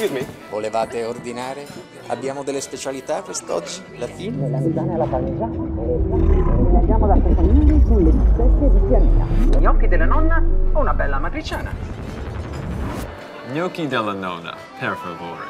Excuse me. Volevate ordinare? Abbiamo delle specialità quest'oggi? La fine? La mezzana alla parmigiana e andiamo eh, eh, da Stefanini sulle bistecche di Pianina. Gnocchi della nonna o una bella matriciana? Gnocchi della nonna, per favore.